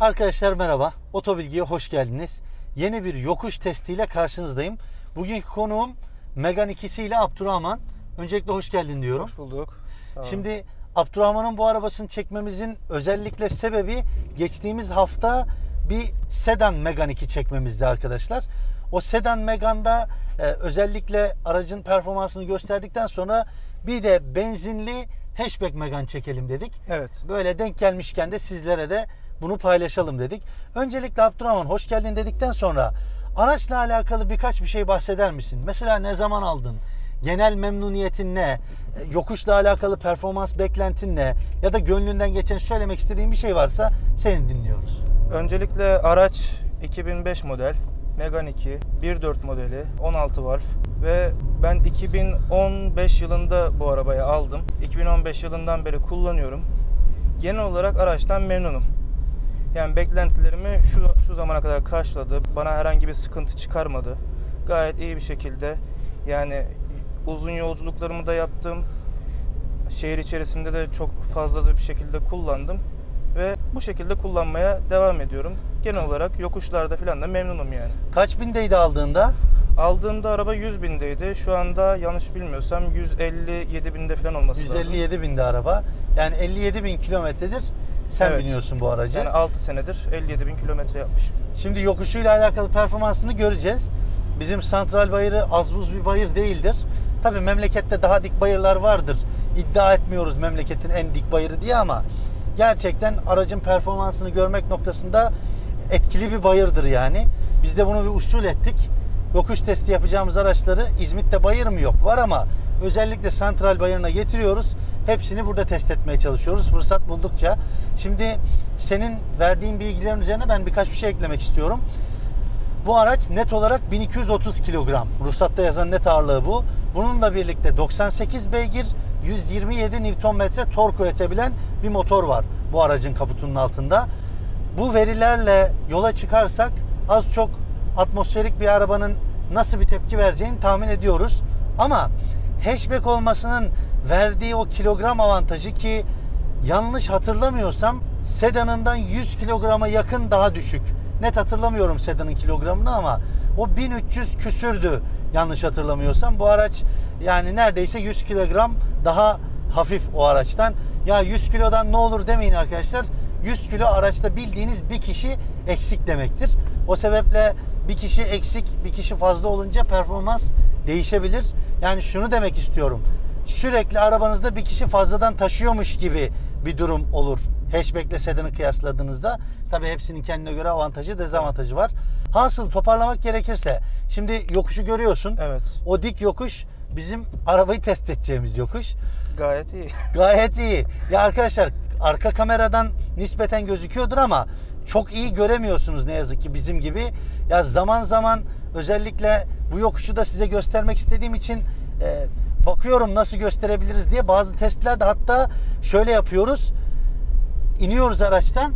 Arkadaşlar merhaba. Otobilgi'ye hoş geldiniz. Yeni bir yokuş testiyle karşınızdayım. Bugünkü konuğum Megan ikisiyle Abdurrahman. Öncelikle hoş geldin diyorum. Hoş bulduk. Sağ olun. Şimdi Abdurrahman'ın bu arabasını çekmemizin özellikle sebebi geçtiğimiz hafta bir sedan Megan 2 çekmemizdi arkadaşlar. O sedan Megan'da e, özellikle aracın performansını gösterdikten sonra bir de benzinli hatchback Megan çekelim dedik. Evet. Böyle denk gelmişken de sizlere de bunu paylaşalım dedik. Öncelikle Abdurrahman hoş geldin dedikten sonra araçla alakalı birkaç bir şey bahseder misin? Mesela ne zaman aldın? Genel memnuniyetin ne? E, Yokuşla alakalı performans beklentin ne? Ya da gönlünden geçen söylemek istediğin bir şey varsa seni dinliyoruz. Öncelikle araç 2005 model. Megane 2, 1.4 modeli, 16 valf ve ben 2015 yılında bu arabayı aldım. 2015 yılından beri kullanıyorum. Genel olarak araçtan memnunum. Yani beklentilerimi şu, şu zamana kadar karşıladı. Bana herhangi bir sıkıntı çıkarmadı. Gayet iyi bir şekilde yani uzun yolculuklarımı da yaptım. Şehir içerisinde de çok fazla da bir şekilde kullandım ve bu şekilde kullanmaya devam ediyorum. Genel olarak yokuşlarda falan da memnunum yani. Kaç bindeydi aldığında? Aldığımda araba 100 bindeydi. Şu anda yanlış bilmiyorsam 157 binde falan olması lazım. 157 binde araba. Yani 57 bin kilometredir sen Evet. biniyorsun bu aracı. Yani 6 senedir 57 bin kilometre yapmışım. Şimdi yokuşuyla alakalı performansını göreceğiz. Bizim santral bayırı az buz bir bayır değildir. Tabii memlekette daha dik bayırlar vardır. İddia etmiyoruz memleketin en dik bayırı diye ama gerçekten aracın performansını görmek noktasında etkili bir bayırdır yani. Biz de bunu bir usul ettik. Yokuş testi yapacağımız araçları İzmit'te bayır mı yok? Var ama özellikle santral bayırına getiriyoruz. Hepsini burada test etmeye çalışıyoruz fırsat buldukça. Şimdi senin verdiğin bilgilerin üzerine ben birkaç bir şey eklemek istiyorum. Bu araç net olarak 1230 kilogram. Ruhsatta yazan net ağırlığı bu. Bununla birlikte 98 beygir, 127 Nm tork üretebilen bir motor var bu aracın kaputunun altında. Bu verilerle yola çıkarsak az çok atmosferik bir arabanın nasıl bir tepki vereceğini tahmin ediyoruz. Ama hatchback olmasının verdiği o kilogram avantajı ki yanlış hatırlamıyorsam sedanından 100 kilograma yakın daha düşük. Net hatırlamıyorum sedanın kilogramını ama o 1300 küsürdü yanlış hatırlamıyorsam. Bu araç yani neredeyse 100 kilogram daha hafif o araçtan. Ya 100 kilodan ne olur demeyin arkadaşlar. 100 kilo araçta bildiğiniz bir kişi eksik demektir. O sebeple bir kişi eksik, bir kişi fazla olunca performans değişebilir. Yani şunu demek istiyorum. Sürekli arabanızda bir kişi fazladan taşıyormuş gibi bir durum olur. Hatchback ile sedanı kıyasladığınızda tabii hepsinin kendine göre avantajı, dezavantajı var. Hasıl toparlamak gerekirse şimdi yokuşu görüyorsun. Evet. O dik yokuş bizim arabayı test edeceğimiz yokuş. Gayet iyi. Gayet iyi. Ya arkadaşlar arka kameradan nispeten gözüküyordur ama çok iyi göremiyorsunuz ne yazık ki bizim gibi. Ya zaman zaman özellikle bu yokuşu da size göstermek istediğim için e, bakıyorum nasıl gösterebiliriz diye bazı testlerde hatta şöyle yapıyoruz. İniyoruz araçtan,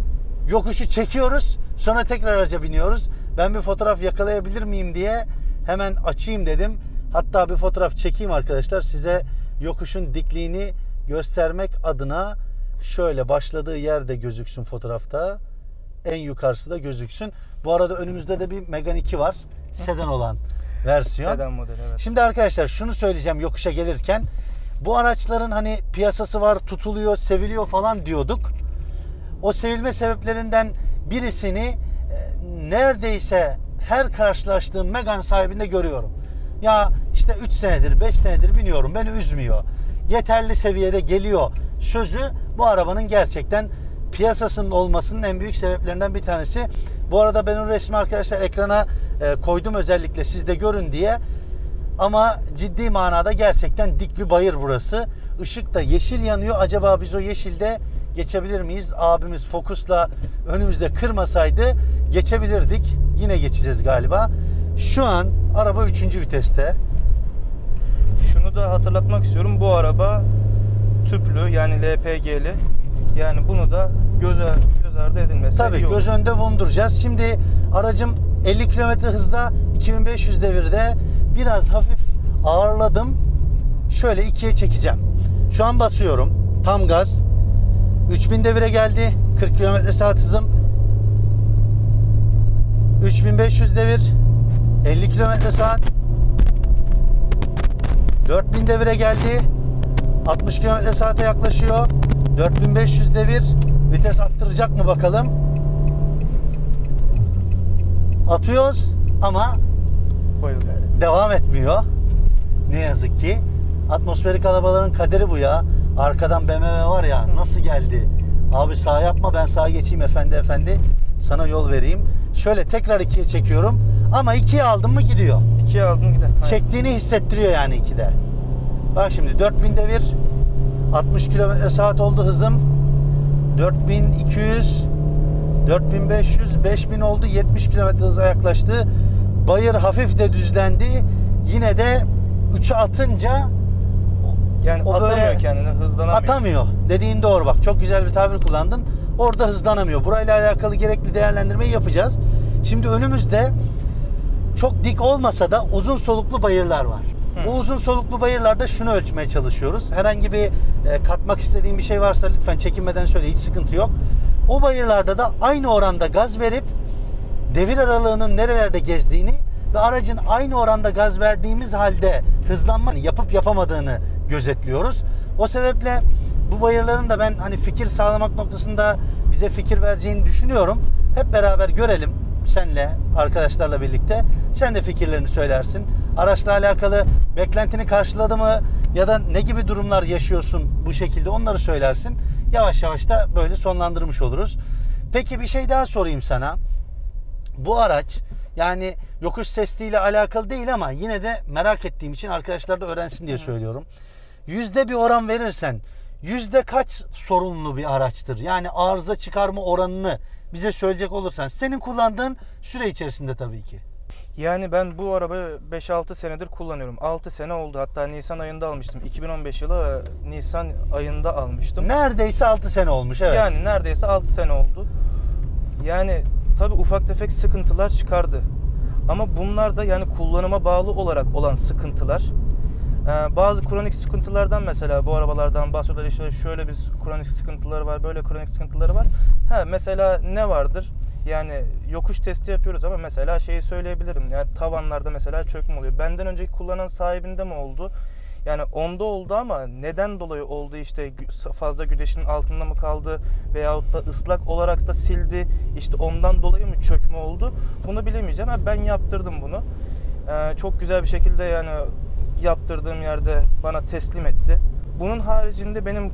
yokuşu çekiyoruz, sonra tekrar araca biniyoruz. Ben bir fotoğraf yakalayabilir miyim diye hemen açayım dedim. Hatta bir fotoğraf çekeyim arkadaşlar size yokuşun dikliğini göstermek adına şöyle başladığı yerde gözüksün fotoğrafta. En yukarısı da gözüksün. Bu arada önümüzde de bir Megane 2 var. Sedan olan versiyon. Sedan modeli evet. Şimdi arkadaşlar şunu söyleyeceğim yokuşa gelirken. Bu araçların hani piyasası var, tutuluyor, seviliyor falan diyorduk. O sevilme sebeplerinden birisini e, neredeyse her karşılaştığım Megane sahibinde görüyorum. Ya işte 3 senedir, 5 senedir biniyorum. Beni üzmüyor. Yeterli seviyede geliyor sözü bu arabanın gerçekten piyasasının olmasının en büyük sebeplerinden bir tanesi. Bu arada ben o resmi arkadaşlar ekrana e, koydum özellikle siz de görün diye. Ama ciddi manada gerçekten dik bir bayır burası. Işık da yeşil yanıyor. Acaba biz o yeşilde geçebilir miyiz? Abimiz fokusla önümüzde kırmasaydı geçebilirdik. Yine geçeceğiz galiba. Şu an araba 3. viteste. Şunu da hatırlatmak istiyorum. Bu araba tüplü yani LPG'li. Yani bunu da göz, göz ardı edilmesi Tabii iyi olur. göz önünde bulunduracağız. Şimdi aracım 50 km hızda 2500 devirde biraz hafif ağırladım. Şöyle ikiye çekeceğim. Şu an basıyorum. Tam gaz. 3000 devire geldi. 40 km saat hızım. 3500 devir. 50 km saat. 4000 devire geldi. 60 km saate yaklaşıyor. 4500 devir. Vites attıracak mı bakalım. Atıyoruz ama Bayıldım. devam etmiyor. Ne yazık ki. Atmosferik arabaların kaderi bu ya. Arkadan BMW var ya nasıl geldi? Abi sağ yapma ben sağa geçeyim efendi efendi. Sana yol vereyim. Şöyle tekrar ikiye çekiyorum. Ama ikiye aldım mı gidiyor. İkiye aldım gider. Aynen. Çektiğini hissettiriyor yani ikide. Bak şimdi 4000 devir 60 km saat oldu hızım. 4200 4500 5000 oldu 70 km hıza yaklaştı. Bayır hafif de düzlendi. Yine de 3'e atınca Yani o atamıyor böyle kendini, hızlanamıyor. atamıyor. Dediğin doğru bak. Çok güzel bir tabir kullandın. Orada hızlanamıyor. Burayla alakalı gerekli değerlendirmeyi yapacağız. Şimdi önümüzde çok dik olmasa da uzun soluklu bayırlar var. Hı. Bu uzun soluklu bayırlarda şunu ölçmeye çalışıyoruz. Herhangi bir e, katmak istediğin bir şey varsa lütfen çekinmeden söyle. Hiç sıkıntı yok. O bayırlarda da aynı oranda gaz verip devir aralığının nerelerde gezdiğini ve aracın aynı oranda gaz verdiğimiz halde hızlanma yapıp yapamadığını gözetliyoruz. O sebeple bu bayırların da ben hani fikir sağlamak noktasında bize fikir vereceğini düşünüyorum. Hep beraber görelim senle arkadaşlarla birlikte. Sen de fikirlerini söylersin. Araçla alakalı beklentini karşıladı mı ya da ne gibi durumlar yaşıyorsun bu şekilde onları söylersin. Yavaş yavaş da böyle sonlandırmış oluruz. Peki bir şey daha sorayım sana bu araç yani yokuş testiyle alakalı değil ama yine de merak ettiğim için arkadaşlar da öğrensin diye söylüyorum. Yüzde bir oran verirsen yüzde kaç sorunlu bir araçtır? Yani arıza çıkarma oranını bize söyleyecek olursan senin kullandığın süre içerisinde tabii ki. Yani ben bu arabayı 5-6 senedir kullanıyorum. 6 sene oldu. Hatta Nisan ayında almıştım. 2015 yılı e, Nisan ayında almıştım. Neredeyse 6 sene olmuş evet. Yani neredeyse 6 sene oldu. Yani tabi ufak tefek sıkıntılar çıkardı. Ama bunlar da yani kullanıma bağlı olarak olan sıkıntılar. Ee, bazı kronik sıkıntılardan mesela bu arabalardan bahsediyorlar işte şöyle bir kronik sıkıntıları var, böyle kronik sıkıntıları var. Ha mesela ne vardır? Yani yokuş testi yapıyoruz ama mesela şeyi söyleyebilirim. Yani tavanlarda mesela çökme oluyor. Benden önceki kullanan sahibinde mi oldu? Yani onda oldu ama neden dolayı oldu işte fazla güneşin altında mı kaldı veyahut da ıslak olarak da sildi işte ondan dolayı mı çökme oldu bunu bilemeyeceğim. Ha, ben yaptırdım bunu. Ee, çok güzel bir şekilde yani yaptırdığım yerde bana teslim etti. Bunun haricinde benim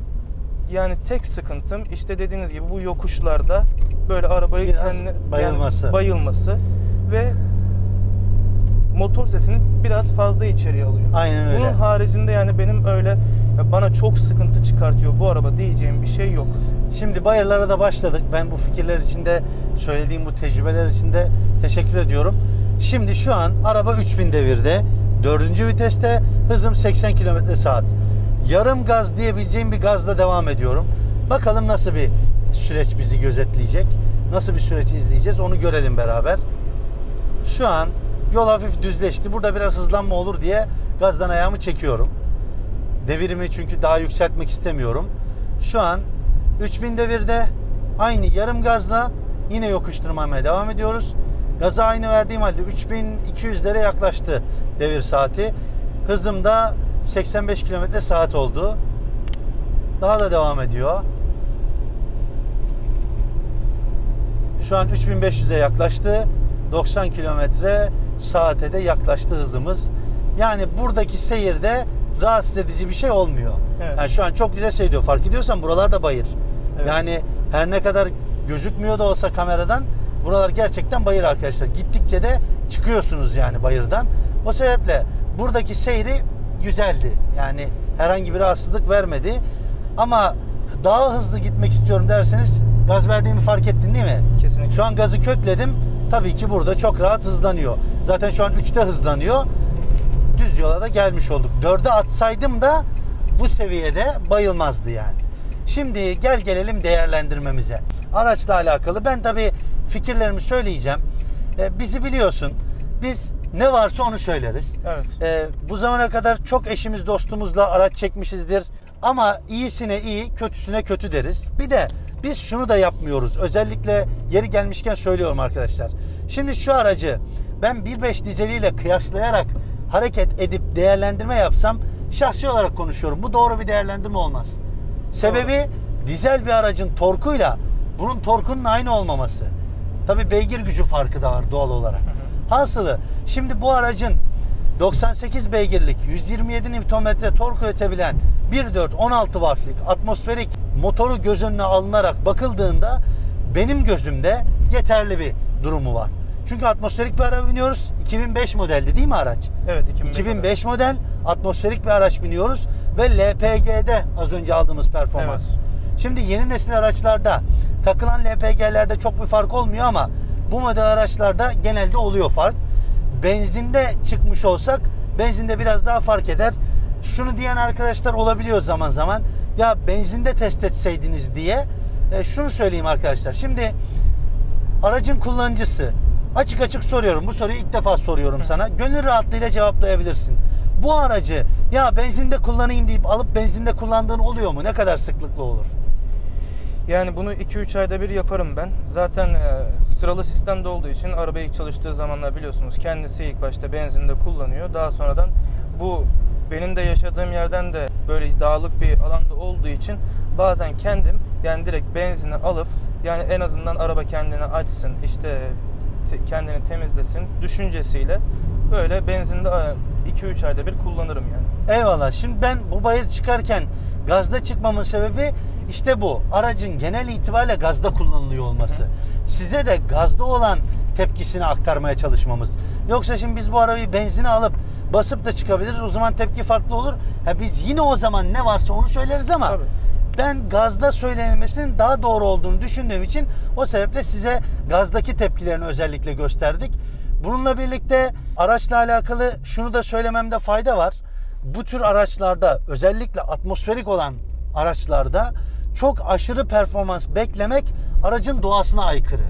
yani tek sıkıntım işte dediğiniz gibi bu yokuşlarda böyle arabayı Biraz kendine yani bayılması. bayılması ve motor sesini biraz fazla içeriye alıyor. Aynen öyle. Bunun haricinde yani benim öyle ya bana çok sıkıntı çıkartıyor bu araba diyeceğim bir şey yok. Şimdi bayırlara da başladık. Ben bu fikirler içinde söylediğim bu tecrübeler için de teşekkür ediyorum. Şimdi şu an araba 3000 devirde. Dördüncü viteste hızım 80 km saat. Yarım gaz diyebileceğim bir gazla devam ediyorum. Bakalım nasıl bir süreç bizi gözetleyecek. Nasıl bir süreç izleyeceğiz onu görelim beraber. Şu an yol hafif düzleşti. Burada biraz hızlanma olur diye gazdan ayağımı çekiyorum. Devirimi çünkü daha yükseltmek istemiyorum. Şu an 3000 devirde aynı yarım gazla yine yokuş tırmanmaya devam ediyoruz. Gaza aynı verdiğim halde 3200'lere yaklaştı devir saati. Hızım da 85 km saat oldu. Daha da devam ediyor. Şu an 3500'e yaklaştı. 90 kilometre saate de yaklaştı hızımız. Yani buradaki seyirde rahatsız edici bir şey olmuyor. Evet. Yani şu an çok güzel seyrediyor. Fark ediyorsan buralar da bayır. Evet. Yani her ne kadar gözükmüyor da olsa kameradan buralar gerçekten bayır arkadaşlar. Gittikçe de çıkıyorsunuz yani bayırdan. O sebeple buradaki seyri güzeldi. Yani herhangi bir rahatsızlık vermedi. Ama daha hızlı gitmek istiyorum derseniz gaz verdiğimi fark ettin değil mi? Kesinlikle. Şu an gazı kökledim. Tabii ki burada çok rahat hızlanıyor. Zaten şu an 3'te hızlanıyor. Düz yola da gelmiş olduk. 4'e atsaydım da bu seviyede bayılmazdı yani. Şimdi gel gelelim değerlendirmemize. Araçla alakalı ben tabii fikirlerimi söyleyeceğim. Ee, bizi biliyorsun. Biz ne varsa onu söyleriz. Evet. Ee, bu zamana kadar çok eşimiz dostumuzla araç çekmişizdir. Ama iyisine iyi, kötüsüne kötü deriz. Bir de biz şunu da yapmıyoruz. Özellikle yeri gelmişken söylüyorum arkadaşlar. Şimdi şu aracı ben 1.5 dizeliyle kıyaslayarak hareket edip değerlendirme yapsam şahsi olarak konuşuyorum. Bu doğru bir değerlendirme olmaz. Sebebi dizel bir aracın torkuyla bunun torkunun aynı olmaması. Tabi beygir gücü farkı da var doğal olarak. Hasılı şimdi bu aracın 98 beygirlik 127 Nm tork üretebilen 1.4 16 valflik atmosferik motoru göz önüne alınarak bakıldığında benim gözümde yeterli bir durumu var. Çünkü atmosferik bir araba biniyoruz. 2005 modeldi değil mi araç? Evet 2005. 2005 model atmosferik bir araç biniyoruz ve LPG'de az önce aldığımız performans. Evet. Şimdi yeni nesil araçlarda takılan LPG'lerde çok bir fark olmuyor ama bu model araçlarda genelde oluyor fark. Benzinde çıkmış olsak benzinde biraz daha fark eder. Şunu diyen arkadaşlar olabiliyor zaman zaman. Ya benzinde test etseydiniz diye. E, şunu söyleyeyim arkadaşlar. Şimdi aracın kullanıcısı açık açık soruyorum. Bu soruyu ilk defa soruyorum sana. Gönül rahatlığıyla cevaplayabilirsin. Bu aracı ya benzinde kullanayım deyip alıp benzinde kullandığın oluyor mu? Ne kadar sıklıkla olur? Yani bunu 2-3 ayda bir yaparım ben. Zaten e, sıralı sistemde olduğu için araba ilk çalıştığı zamanlar biliyorsunuz kendisi ilk başta benzinde kullanıyor. Daha sonradan bu benim de yaşadığım yerden de böyle dağlık bir alanda olduğu için bazen kendim yani direkt benzini alıp yani en azından araba kendini açsın işte te- kendini temizlesin düşüncesiyle böyle benzinde 2-3 ayda bir kullanırım yani. Eyvallah. Şimdi ben bu bayır çıkarken gazda çıkmamın sebebi işte bu. Aracın genel itibariyle gazda kullanılıyor olması. Size de gazda olan tepkisini aktarmaya çalışmamız. Yoksa şimdi biz bu arabayı benzine alıp basıp da çıkabiliriz. O zaman tepki farklı olur. Ha biz yine o zaman ne varsa onu söyleriz ama Tabii. ben gazda söylenmesinin daha doğru olduğunu düşündüğüm için o sebeple size gazdaki tepkilerini özellikle gösterdik. Bununla birlikte araçla alakalı şunu da söylememde fayda var. Bu tür araçlarda özellikle atmosferik olan araçlarda çok aşırı performans beklemek aracın doğasına aykırı.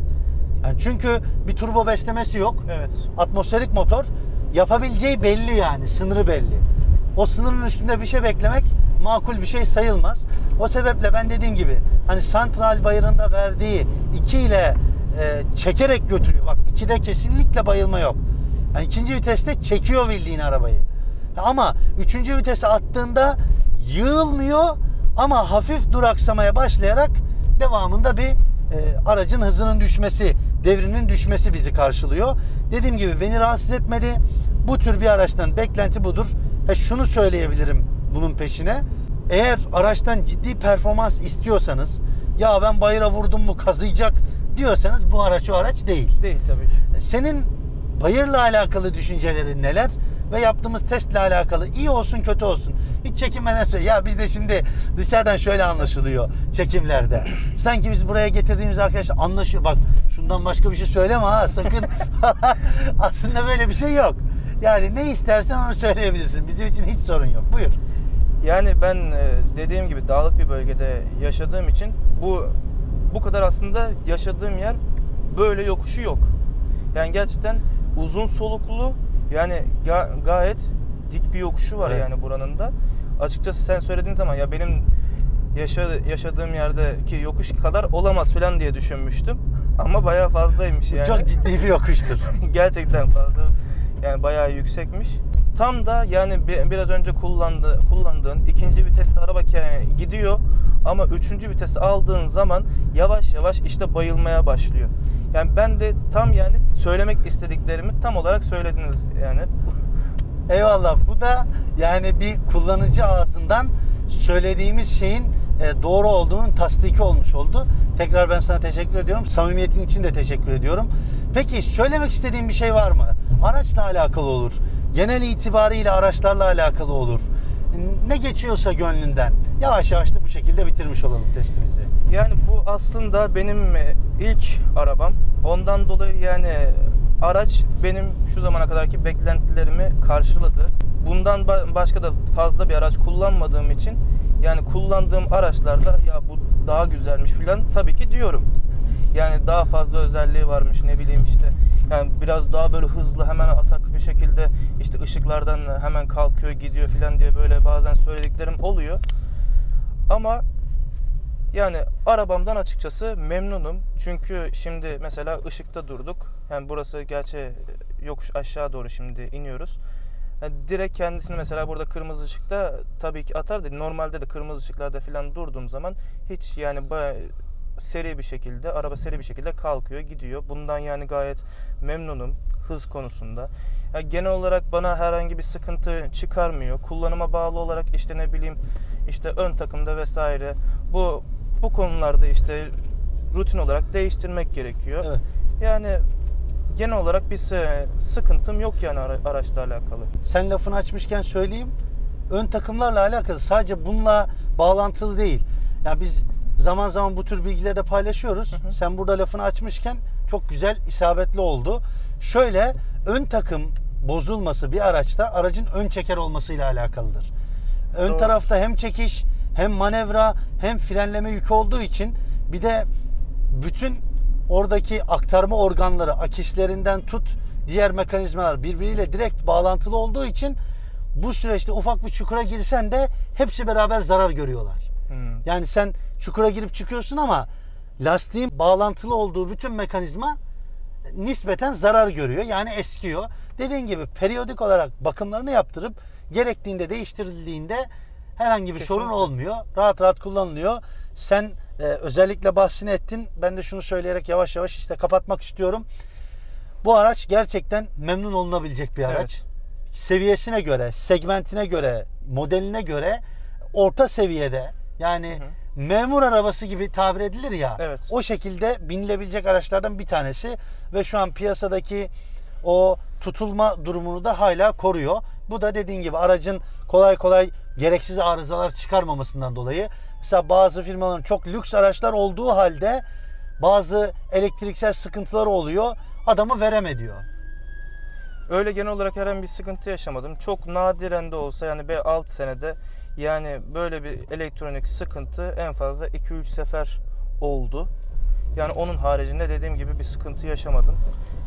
Yani çünkü bir turbo beslemesi yok Evet. atmosferik motor yapabileceği belli yani sınırı belli. O sınırın üstünde bir şey beklemek makul bir şey sayılmaz. O sebeple ben dediğim gibi hani santral bayırında verdiği 2 ile e, çekerek götürüyor. Bak 2'de kesinlikle bayılma yok. Yani ikinci viteste çekiyor bildiğin arabayı. Ama üçüncü vitese attığında yığılmıyor ama hafif duraksamaya başlayarak devamında bir e, aracın hızının düşmesi, devrinin düşmesi bizi karşılıyor. Dediğim gibi beni rahatsız etmedi. Bu tür bir araçtan beklenti budur. He şunu söyleyebilirim bunun peşine. Eğer araçtan ciddi performans istiyorsanız ya ben bayıra vurdum mu kazıyacak diyorsanız bu araç o araç değil. Değil tabii ki. Senin bayırla alakalı düşüncelerin neler? Ve yaptığımız testle alakalı iyi olsun kötü olsun. Hiç çekinmeden söyle. Ya biz de şimdi dışarıdan şöyle anlaşılıyor çekimlerde. Sanki biz buraya getirdiğimiz arkadaşlar anlaşıyor. Bak şundan başka bir şey söyleme ha sakın. Aslında böyle bir şey yok. Yani ne istersen onu söyleyebilirsin. Bizim için hiç sorun yok. Buyur. Yani ben e, dediğim gibi dağlık bir bölgede yaşadığım için bu bu kadar aslında yaşadığım yer böyle yokuşu yok. Yani gerçekten uzun soluklu yani ga- gayet dik bir yokuşu var Evet. yani buranın da. Açıkçası sen söylediğin zaman ya benim yaşa, yaşadığım yerdeki yokuş kadar olamaz falan diye düşünmüştüm. Ama bayağı fazlaymış yani. Çok ciddi bir yokuştur. Gerçekten fazla yani bayağı yüksekmiş. Tam da yani bi- biraz önce kullandı, kullandığın ikinci viteste araba gidiyor ama üçüncü vitesi aldığın zaman yavaş yavaş işte bayılmaya başlıyor. Yani ben de tam yani söylemek istediklerimi tam olarak söylediniz yani. Eyvallah. Bu da yani bir kullanıcı ağzından söylediğimiz şeyin e, doğru olduğunun tasdiki olmuş oldu. Tekrar ben sana teşekkür ediyorum. Samimiyetin için de teşekkür ediyorum. Peki söylemek istediğin bir şey var mı? Araçla alakalı olur. Genel itibariyle araçlarla alakalı olur. Ne geçiyorsa gönlünden. Yavaş yavaş da bu şekilde bitirmiş olalım testimizi. Yani bu aslında benim e, ilk arabam. Ondan dolayı yani araç benim şu zamana kadarki beklentilerimi karşıladı. Bundan ba- başka da fazla bir araç kullanmadığım için yani kullandığım araçlarda ya bu daha güzelmiş filan tabii ki diyorum. Yani daha fazla özelliği varmış ne bileyim işte. Yani biraz daha böyle hızlı hemen atak bir şekilde işte ışıklardan hemen kalkıyor gidiyor filan diye böyle bazen söylediklerim oluyor. Ama Yani arabamdan açıkçası memnunum. Çünkü şimdi mesela ışıkta durduk. Yani burası gerçi yokuş aşağı doğru şimdi iniyoruz. Yani direkt kendisini mesela burada kırmızı ışıkta tabii ki atar da normalde de kırmızı ışıklarda falan durduğum zaman hiç yani seri bir şekilde araba seri bir şekilde kalkıyor gidiyor. Bundan yani gayet memnunum hız konusunda. Yani genel olarak bana herhangi bir sıkıntı çıkarmıyor. Kullanıma bağlı olarak işte ne bileyim işte ön takımda vesaire bu bu konularda işte rutin olarak değiştirmek gerekiyor. Evet. Yani genel olarak bir sı- sıkıntım yok yani ara- araçla alakalı. Sen lafını açmışken söyleyeyim. Ön takımlarla alakalı sadece bununla bağlantılı değil. Ya biz zaman zaman bu tür bilgileri de paylaşıyoruz. Hı hı. Sen burada lafını açmışken çok güzel isabetli oldu. Şöyle ön takım bozulması bir araçta aracın ön çeker olmasıyla alakalıdır. Ön Doğru. tarafta hem çekiş hem manevra hem frenleme yükü olduğu için bir de bütün oradaki aktarma organları akislerinden tut diğer mekanizmalar birbiriyle direkt bağlantılı olduğu için bu süreçte ufak bir çukura girsen de hepsi beraber zarar görüyorlar. Hmm. Yani sen çukura girip çıkıyorsun ama lastiğin bağlantılı olduğu bütün mekanizma nispeten zarar görüyor. Yani eskiyor. Dediğin gibi periyodik olarak bakımlarını yaptırıp gerektiğinde değiştirildiğinde herhangi bir sorun Kesinlikle. olmuyor. Rahat rahat kullanılıyor. Sen e, özellikle bahsini ettin. Ben de şunu söyleyerek yavaş yavaş işte kapatmak istiyorum. Bu araç gerçekten memnun olunabilecek bir araç. Evet. Seviyesine göre, segmentine göre, modeline göre orta seviyede yani Hı memur arabası gibi tabir edilir ya. Evet. O şekilde binilebilecek araçlardan bir tanesi ve şu an piyasadaki o tutulma durumunu da hala koruyor. Bu da dediğin gibi aracın kolay kolay gereksiz arızalar çıkarmamasından dolayı. Mesela bazı firmaların çok lüks araçlar olduğu halde bazı elektriksel sıkıntıları oluyor. Adamı vereme diyor. Öyle genel olarak herhangi bir sıkıntı yaşamadım. Çok nadiren de olsa yani 6 senede yani böyle bir elektronik sıkıntı en fazla 2-3 sefer oldu. Yani onun haricinde dediğim gibi bir sıkıntı yaşamadım.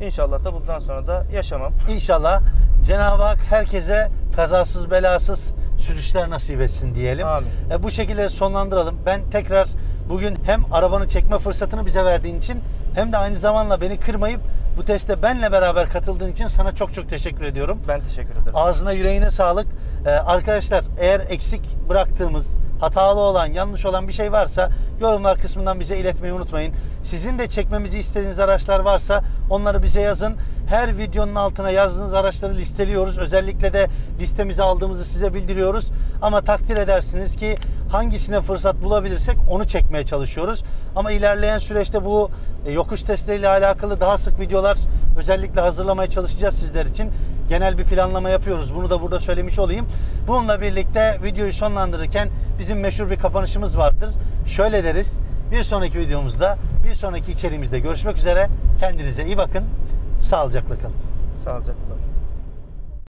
İnşallah da bundan sonra da yaşamam. İnşallah Cenab-ı Hak herkese kazasız belasız sürüşler nasip etsin diyelim. Amin. E, bu şekilde sonlandıralım. Ben tekrar bugün hem arabanı çekme fırsatını bize verdiğin için hem de aynı zamanda beni kırmayıp bu teste benle beraber katıldığın için sana çok çok teşekkür ediyorum. Ben teşekkür ederim. Ağzına yüreğine sağlık. Ee, arkadaşlar eğer eksik bıraktığımız, hatalı olan, yanlış olan bir şey varsa yorumlar kısmından bize iletmeyi unutmayın. Sizin de çekmemizi istediğiniz araçlar varsa onları bize yazın. Her videonun altına yazdığınız araçları listeliyoruz. Özellikle de listemize aldığımızı size bildiriyoruz. Ama takdir edersiniz ki hangisine fırsat bulabilirsek onu çekmeye çalışıyoruz. Ama ilerleyen süreçte bu e, yokuş testleriyle alakalı daha sık videolar özellikle hazırlamaya çalışacağız sizler için. Genel bir planlama yapıyoruz. Bunu da burada söylemiş olayım. Bununla birlikte videoyu sonlandırırken bizim meşhur bir kapanışımız vardır. Şöyle deriz. Bir sonraki videomuzda, bir sonraki içeriğimizde görüşmek üzere. Kendinize iyi bakın. Sağlıcakla kalın. Sağlıcakla.